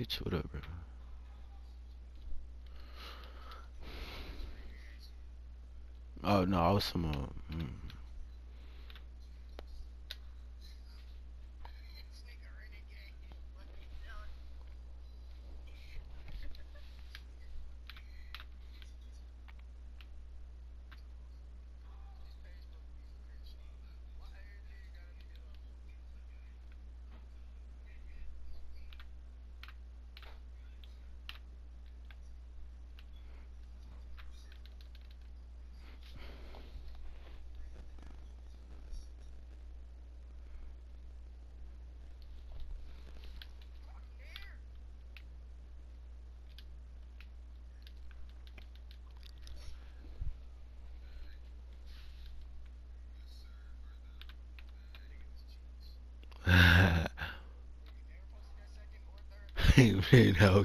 H, what up, bro? Oh no, I was some. Uh, mm. Man, oh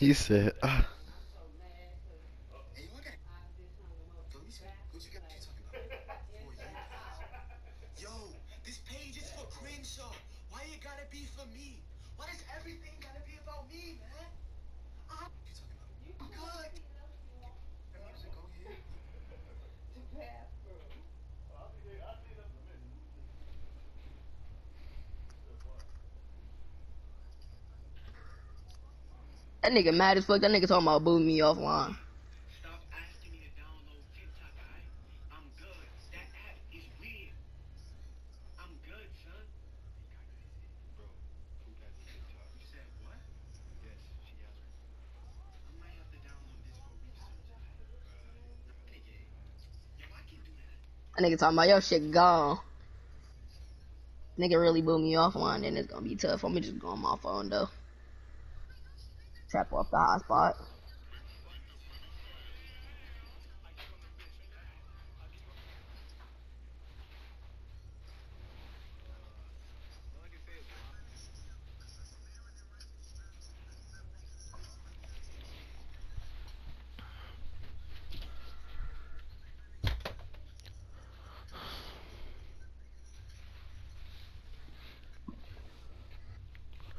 he said, ah. Hey, yo, I got... Let me see. What you got? What you talking about? For you. Yo, this page is for Crenshaw. Why it gotta be for me? Why does everything gotta be about me, man? Ah. What you talking about? I'm good. The music, go ahead. That nigga mad as fuck. That nigga talking about booting me offline. That? Nigga, talking about your shit gone. Nigga really boot me offline, then it's gonna be tough. I'm gonna just go on my phone though. Trap off the hotspot.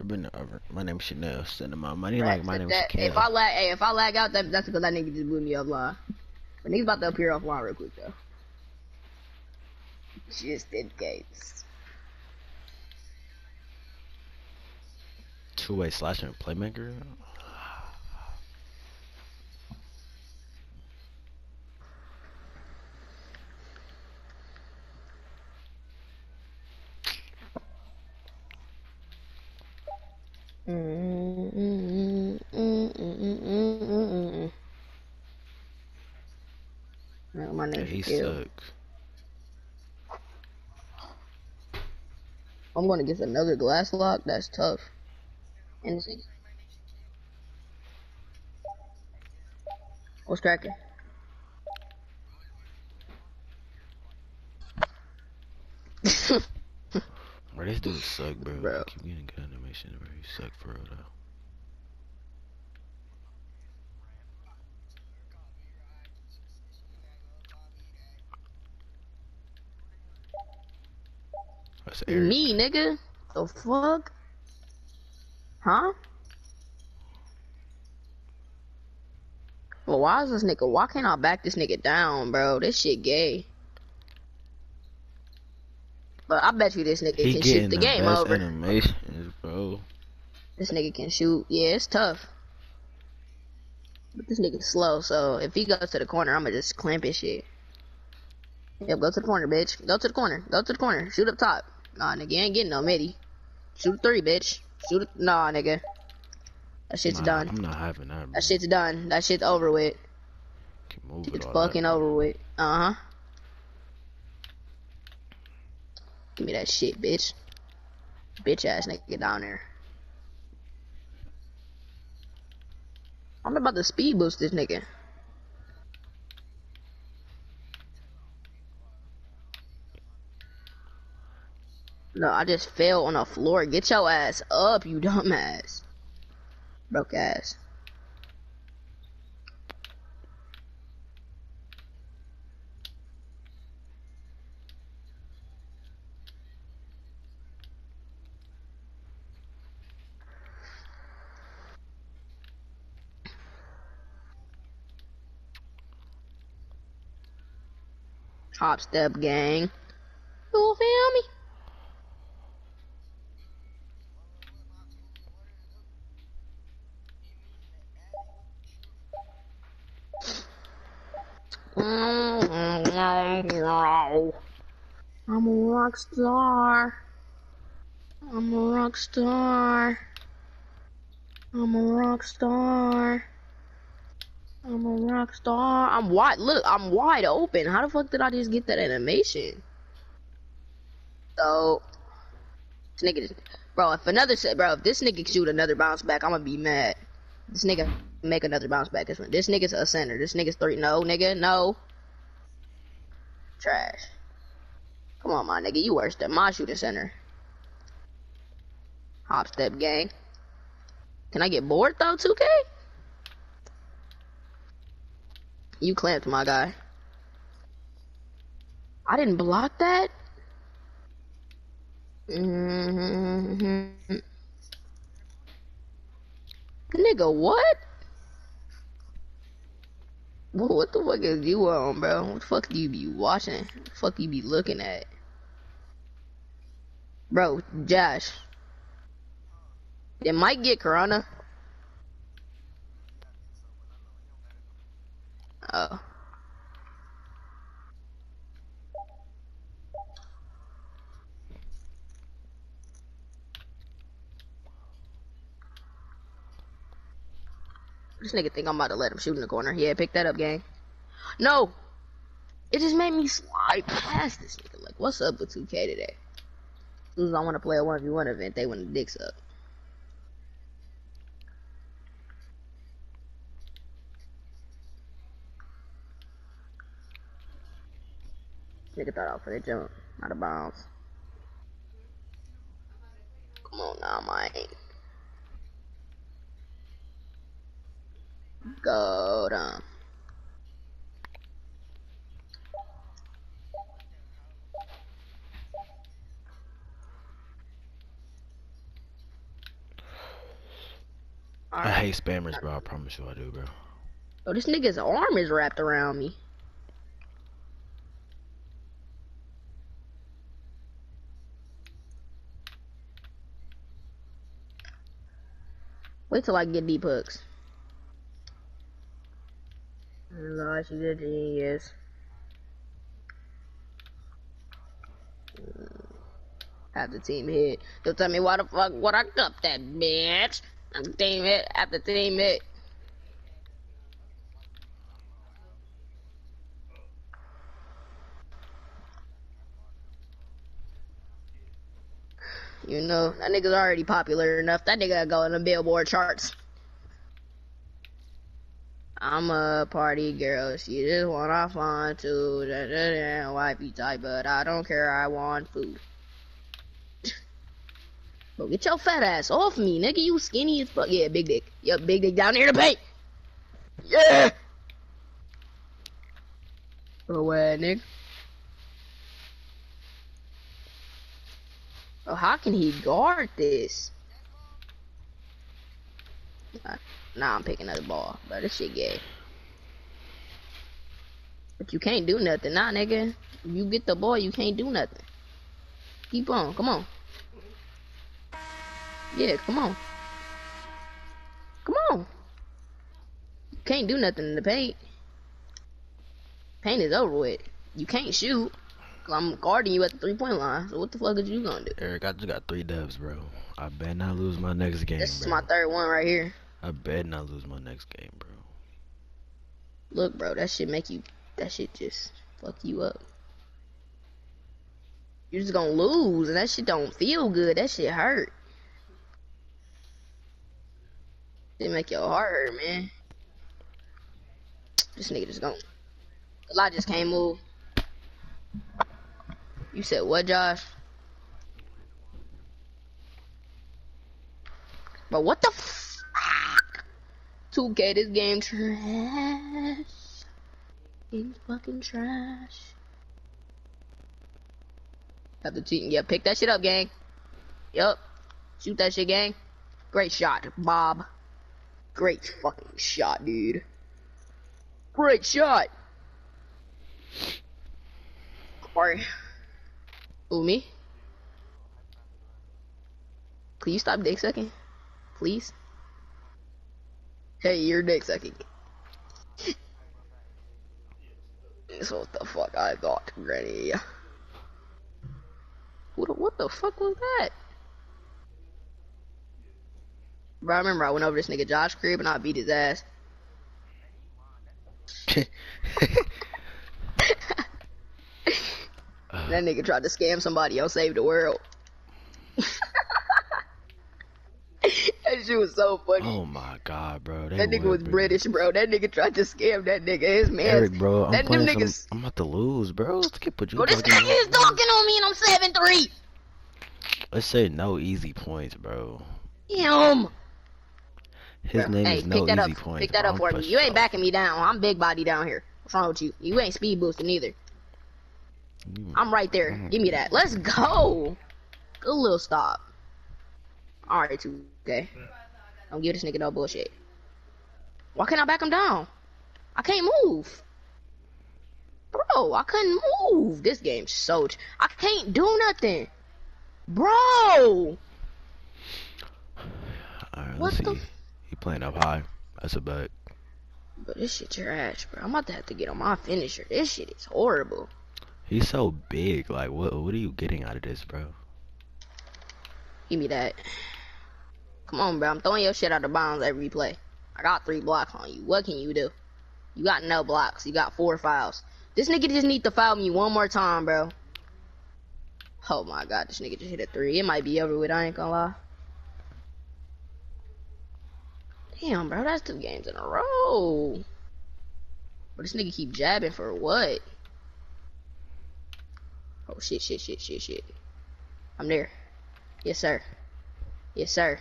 I've been over. My name's Chanel. Sending my money Right, like my name's that- Chanel. if I lag, hey, if I lag out, that, that's because that nigga just blew me up offline. But niggas about to appear offline real quick though. Just in case. Two way slashing playmaker. No, my Yeah, he sucks. I'm gonna get another glass lock. That's tough. And What's cracking? Bro, this dude suck, bro. Bro. Keep getting good animation, bro. He suck for real though. That's Eric. Me, nigga. The fuck? Huh? Well, why is this nigga? Why can't I back this nigga down, bro? This shit gay. But I bet you this nigga He can shoot the the game best over. animations, bro. This nigga can shoot. Yeah, it's tough. But this nigga's slow, so if he goes to the corner, I'ma just clamp his shit. Yep, go to the corner, bitch. Go to the corner. Go to the corner. Shoot up top. Nah, nigga, ain't getting no midi. Shoot a three, bitch. Shoot it. Nah, nigga. That shit's Nah, done. I'm not having that. Bro. That shit's done. That shit's over with. It's fucking that. over with. Uh huh. Give me that shit, bitch. Bitch ass nigga get down there. I'm about to speed boost this nigga. No, I just fell on the floor. Get your ass up, you dumbass. Broke ass. Hop step gang. You feel me? I'm a rock star. I'm a rock star. I'm a rock star. I'm a rock star. I'm wide. Look, I'm wide open. How the fuck did I just get that animation? So, this nigga, bro. If another set, bro, if this nigga shoot another bounce back, I'm gonna be mad. This nigga make another bounce back. This one. This nigga's a center. This nigga's three. No, nigga, no. Trash. Come on, my nigga. You worse than my shooting center. Hop step gang. Can I get bored though, 2K? You clamped my guy. I didn't block that. Mm-hmm. Nigga, what? Whoa, what the fuck is you on, bro? What the fuck do you be watching? What the fuck you be looking at? Bro, Josh. It might get Corona. Oh. This nigga think I'm about to let him shoot in the corner. Yeah, pick that up, gang. No! It just made me slide past this nigga. Like, what's up with 2K today? As soon as I want to play a 1v1 event, they want the dicks up. Nigga thought I was for the jump, not a bounce. Come on now, man. Go down. I hate spammers, bro. I promise you I do, bro. Oh, this nigga's arm is wrapped around me. Wait till I get deep hooks. No, she's a genius. Have the team hit. Don't tell me why the fuck would I cup that bitch. I'm team hit after team hit. You know, that nigga's already popular enough. That nigga go in the billboard charts. I'm a party girl. She just want off on too. Da, da, da, wifey type, but I don't care. I want food. Bro, get your fat ass off me, nigga. You skinny as fuck. Yeah, big dick. Yup, big dick down here to paint. Yeah. Go ahead, nigga. Oh, how can he guard this? Nah, nah, I'm picking up the ball, but this shit gay. But you can't do nothing, nah, nigga. You get the ball, you can't do nothing. Keep on, come on. Yeah, come on. Come on. You can't do nothing in the paint. Paint is over with. You can't shoot. I'm guarding you at the three point line. So what the fuck is you gonna do? Eric, I just got three dubs, bro. I bet not lose my next game, This is my third one right here. I bet not lose my next game, bro. Look, bro, that shit make you. That shit just fuck you up. You're just gonna lose, and that shit don't feel good. That shit hurt. It make your heart hurt, man. This nigga just gonna. The lot just can't move. You said what, Josh? But what the fuck? 2K, this game trash. It's fucking trash. Have the team. Yeah, pick that shit up, gang. Yup. Shoot that shit, gang. Great shot, Bob. Great fucking shot, dude. Great shot. Sorry. Ooh, me? You stop dick sucking? Please? Hey, you're dick sucking. That's what the fuck I thought, Granny. What, the- what the fuck was that? Bro, I remember I went over this nigga Josh crib and I beat his ass. That nigga tried to scam somebody on Save the World. that shit was so funny. oh my god, bro. They that nigga was British, bro. That nigga tried to scam that nigga. His man. Eric, bro, I'm that playing them some, niggas. I'm about to lose, bro. Let's get put you Bro, this fucking- nigga is dunking on me and I'm seven three. Let's say no easy points, bro. Damn. His Bro, name hey, is pick no that easy up. points. Pick that bro. up I'm for me. You ain't backing me down. I'm big body down here. What's wrong with you? You ain't speed boosting either. I'm right there. Give me that. Let's go. Good little stop. Alright, two. Okay. Don't give this nigga no bullshit. Why can't I back him down? I can't move. Bro, I couldn't move. This game's so. Ch- I can't do nothing. Bro. What let's the see. He playing up high. That's a bet. But this shit trash, bro. I'm about to have to get on my finisher. This shit is horrible. He's so big. Like, what? What are you getting out of this, bro? Give me that. Come on, bro. I'm throwing your shit out of bounds every play. I got three blocks on you. What can you do? You got no blocks. You got four fouls. This nigga just need to foul me one more time, bro. Oh my god, this nigga just hit a three. It might be over with. I ain't gonna lie. Damn, bro. That's two games in a row. But this nigga keep jabbing for what? Oh shit, shit, shit, shit, shit. I'm there. Yes, sir. Yes, sir.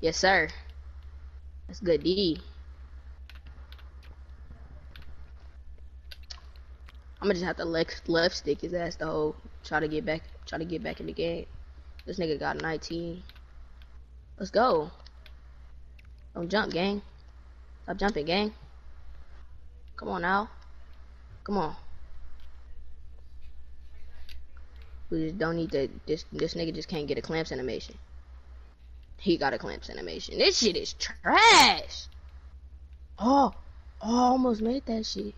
Yes, sir. That's good D. I'm gonna just have to left left stick his ass the whole try to get back try to get back in the game. This nigga got 19. Let's go. Don't jump, gang. Stop jumping, gang. Come on now. Come on. We just don't need to. This this nigga just can't get a clamps animation. He got a clamps animation. This shit is trash. Oh, oh, almost made that shit.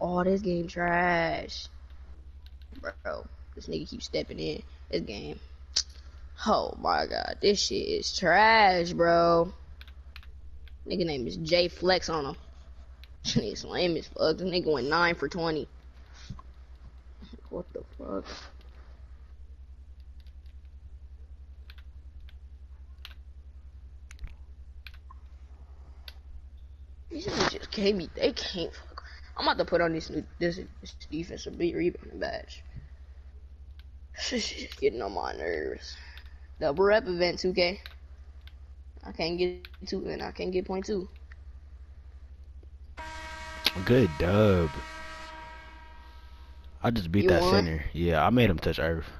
Oh, this game trash, bro. This nigga keeps stepping in. This game. Oh my god, this shit is trash, bro. Nigga name is J Flex on him. Nigga's lame as fuck. This nigga went nine for twenty. What the fuck? These niggas just can't be. They can't. Fuck. I'm about to put on this new this, this defensive beat rebounding badge. This getting on my nerves. Double rep event 2K. I can't get two and I can't get point two. Good dub. I just beat You that won? center. Yeah, I made him touch earth.